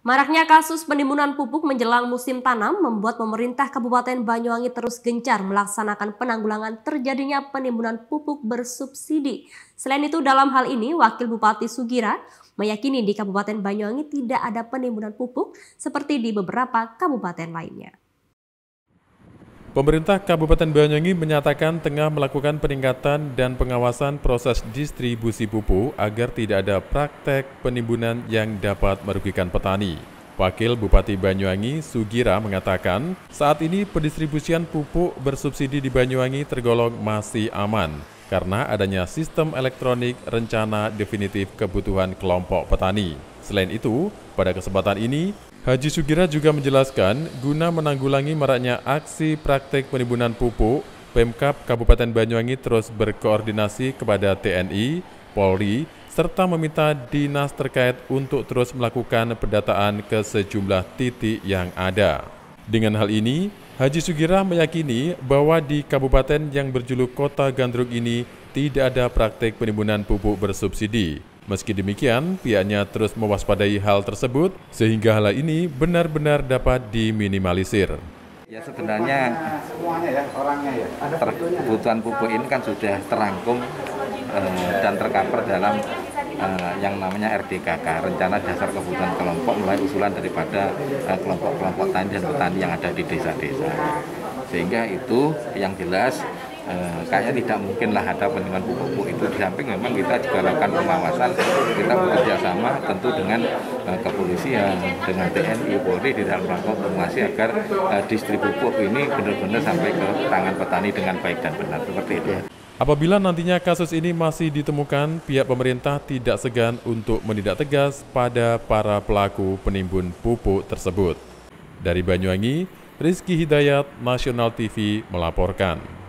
Maraknya kasus penimbunan pupuk menjelang musim tanam membuat pemerintah Kabupaten Banyuwangi terus gencar melaksanakan penanggulangan terjadinya penimbunan pupuk bersubsidi. Selain itu dalam hal ini Wakil Bupati Sugira meyakini di Kabupaten Banyuwangi tidak ada penimbunan pupuk seperti di beberapa kabupaten lainnya. Pemerintah Kabupaten Banyuwangi menyatakan tengah melakukan peningkatan dan pengawasan proses distribusi pupuk agar tidak ada praktek penimbunan yang dapat merugikan petani. Wakil Bupati Banyuwangi Sugira mengatakan saat ini pendistribusian pupuk bersubsidi di Banyuwangi tergolong masih aman karena adanya sistem elektronik rencana definitif kebutuhan kelompok petani. Selain itu, pada kesempatan ini Haji Sugira juga menjelaskan, guna menanggulangi maraknya aksi praktek penimbunan pupuk, Pemkap Kabupaten Banyuwangi terus berkoordinasi kepada TNI, Polri, serta meminta dinas terkait untuk terus melakukan pendataan ke sejumlah titik yang ada. Dengan hal ini, Haji Sugira meyakini bahwa di kabupaten yang berjuluk Kota Gandrung ini tidak ada praktek penimbunan pupuk bersubsidi. Meski demikian, pihaknya terus mewaspadai hal tersebut sehingga hal ini benar-benar dapat diminimalisir. Ya sebenarnya ya, kebutuhan pupuk ini kan sudah terangkum eh, dan tercover dalam eh, yang namanya RDKK, Rencana Dasar Kebutuhan Kelompok mulai usulan daripada eh, kelompok-kelompok eh, tani dan petani yang ada di desa-desa. Sehingga itu yang jelas eh, kayaknya tidak mungkin lah ada penimbunan pupuk-pupuk itu di samping memang kita juga lakukan pengawasan kita bekerja sama tentu dengan eh, kepolisian dengan TNI Polri di dalam rangka promosi agar eh, distribusi pupuk ini benar-benar sampai ke tangan petani dengan baik dan benar seperti itu. Apabila nantinya kasus ini masih ditemukan, pihak pemerintah tidak segan untuk menindak tegas pada para pelaku penimbun pupuk tersebut. Dari Banyuwangi, Rizky Hidayat, Nasional TV melaporkan.